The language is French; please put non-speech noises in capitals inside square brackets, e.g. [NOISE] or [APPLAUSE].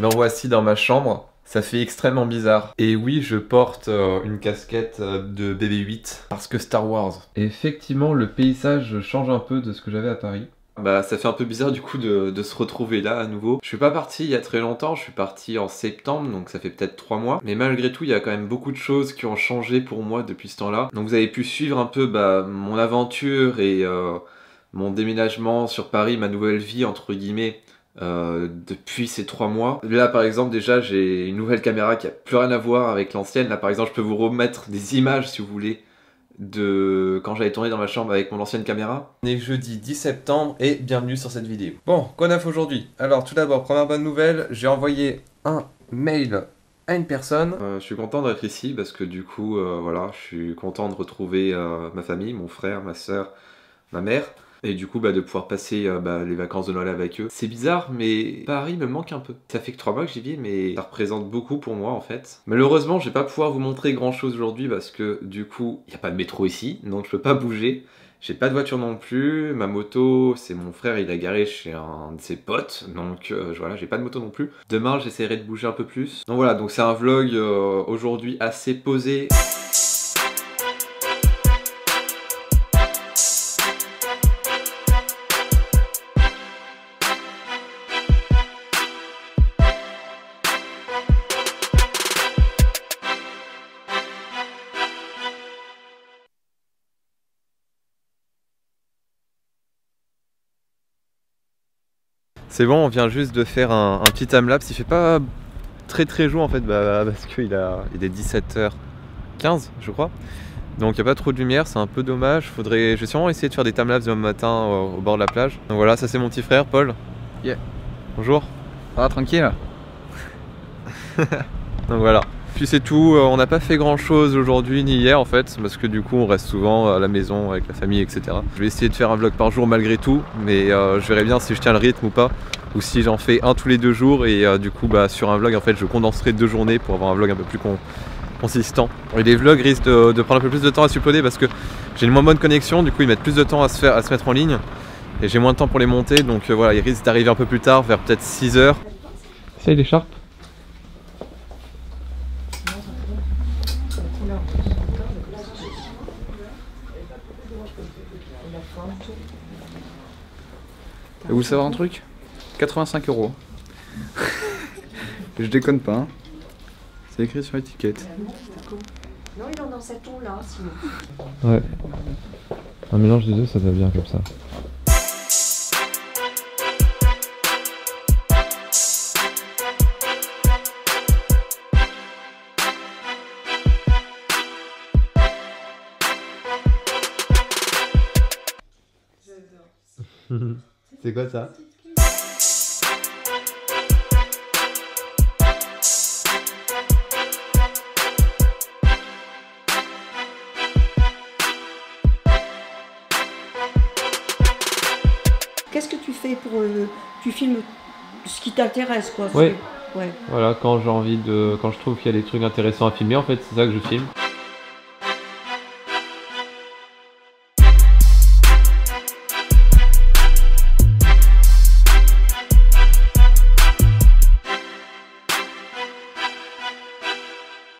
Me voici dans ma chambre. Ça fait extrêmement bizarre. Et oui, je porte euh, une casquette euh, de BB-8 parce que Star Wars. Et effectivement, le paysage change un peu de ce que j'avais à Paris. Bah ça fait un peu bizarre du coup de, de, se retrouver là à nouveau. Je suis pas parti il y a très longtemps, je suis parti en septembre, donc ça fait peut-être 3 mois. Mais malgré tout, il y a quand même beaucoup de choses qui ont changé pour moi depuis ce temps-là. Donc vous avez pu suivre un peu bah, mon aventure et euh, mon déménagement sur Paris, ma nouvelle vie entre guillemets. Euh, depuis ces trois mois. Là par exemple déjà j'ai une nouvelle caméra qui a plus rien à voir avec l'ancienne. Là par exemple je peux vous remettre des images si vous voulez de quand j'avais tourné dans ma chambre avec mon ancienne caméra. On est jeudi 10 septembre et bienvenue sur cette vidéo. Bon, quoi neuf aujourd'hui? Alors tout d'abord, première bonne nouvelle, j'ai envoyé un mail à une personne. Euh, je suis content d'être ici parce que du coup, euh, voilà, je suis content de retrouver ma famille, mon frère, ma soeur, ma mère. Et du coup, bah, de pouvoir passer euh, bah, les vacances de Noël avec eux. C'est bizarre, mais Paris me manque un peu. Ça fait que trois mois que j'y vis, mais ça représente beaucoup pour moi en fait. Malheureusement, je vais pas pouvoir vous montrer grand chose aujourd'hui parce que du coup, il n'y a pas de métro ici, donc je peux pas bouger. J'ai pas de voiture non plus, ma moto, c'est mon frère, il a garé chez un de ses potes, donc euh, voilà, j'ai pas de moto non plus. Demain, j'essaierai de bouger un peu plus. Donc voilà, donc c'est un vlog euh, aujourd'hui assez posé. C'est bon, on vient juste de faire un, un petit timelapse. Il fait pas très très jour en fait, bah, parce qu'il a, il est 17h15, je crois. Donc il n'y a pas trop de lumière, c'est un peu dommage. Faudrait, je vais sûrement essayer de faire des timelapses demain matin au, au, bord de la plage. Donc voilà, ça c'est mon petit frère, Paul. Yeah. Bonjour. Ça va tranquille? [LAUGHS] Donc voilà. Puis c'est tout, euh, on n'a pas fait grand chose aujourd'hui ni hier en fait, parce que du coup on reste souvent à la maison avec la famille, etc. Je vais essayer de faire un vlog par jour malgré tout, mais euh, je verrai bien si je tiens le rythme ou pas, ou si j'en fais un tous les deux jours, et euh, du coup bah, sur un vlog en fait je condenserai deux journées pour avoir un vlog un peu plus con consistant. Et les vlogs risquent de, prendre un peu plus de temps à s'uploader parce que j'ai une moins bonne connexion, du coup ils mettent plus de temps à se, faire, à se mettre en ligne, et j'ai moins de temps pour les monter, donc voilà, ils risquent d'arriver un peu plus tard, vers peut-être 6 heures. Essaye l'écharpe Et vous savoir un truc 85 euros. [LAUGHS] Je déconne pas. Hein. C'est écrit sur l'étiquette. Non, il est dans cet ton-là, sinon. Ouais. Un mélange des deux, ça va bien comme ça. [LAUGHS] C'est quoi ça Qu'est-ce que tu fais pour euh, tu filmes ce qui t'intéresse quoi Oui. Ouais. Voilà, quand j'ai envie de quand je trouve qu'il y a des trucs intéressants à filmer en fait, c'est ça que je filme.